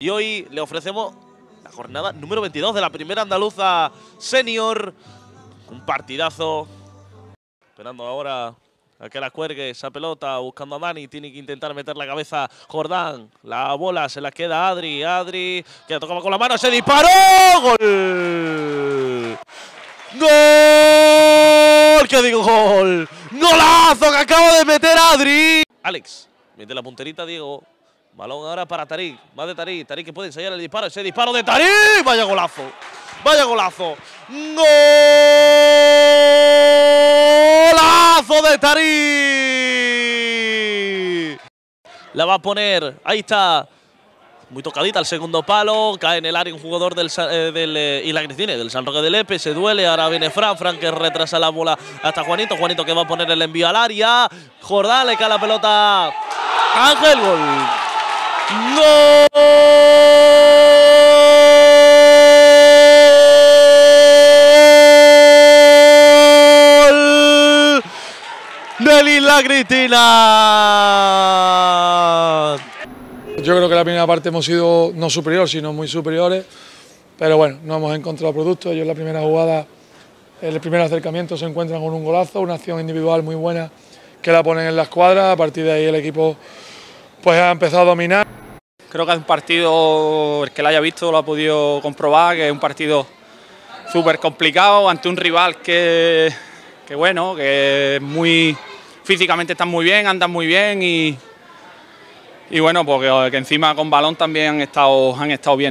Y hoy le ofrecemos la jornada número 22 de la primera andaluza senior. Un partidazo. Esperando ahora a que la cuergue esa pelota, buscando a Dani. Tiene que intentar meter la cabeza Jordán. La bola se la queda Adri. Adri que la tocaba con la mano. ¡Se disparó! ¡Gol! ¡Gol! ¿Qué digo? ¡Gol! ¡Golazo que acaba de meter Adri! Alex, mete la punterita, Diego. Balón ahora para Tarik. Va de Tarik. Tarik que puede ensayar el disparo. Ese disparo de Tarik. Vaya golazo. Vaya golazo. Golazo de Tarik. La va a poner. Ahí está. Muy tocadita el segundo palo. Cae en el área un jugador del, eh, del eh, y la del San Roque del Epe. Se duele. Ahora viene Fran. Fran que retrasa la bola hasta Juanito. Juanito que va a poner el envío al área. Jordán le cae la pelota. Ángel. Gol. ¡Gol! Yo creo que la primera parte hemos sido no superiores, sino muy superiores, pero bueno, no hemos encontrado producto. Ellos en la primera jugada, en el primer acercamiento se encuentran con un golazo, una acción individual muy buena que la ponen en la escuadra, a partir de ahí el equipo pues ha empezado a dominar. Creo que es un partido, el que lo haya visto lo ha podido comprobar, que es un partido súper complicado ante un rival que, que, bueno, que muy físicamente están muy bien, andan muy bien y, y bueno, porque que encima con balón también han estado, han estado bien.